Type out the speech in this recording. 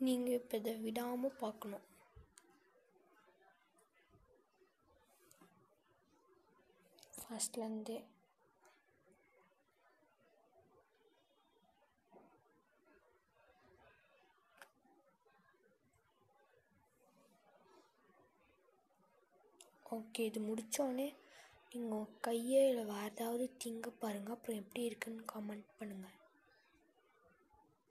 நீங்கள் இப்போ இதை விடாமல் பார்க்கணும் ஃபஸ்ட்லேருந்தே ஓகே இது முடித்தோடனே நீங்கள் கையை இல்லை வேறு ஏதாவது திங்க பாருங்கள் அப்புறம் எப்படி இருக்குன்னு கமெண்ட் பண்ணுங்கள்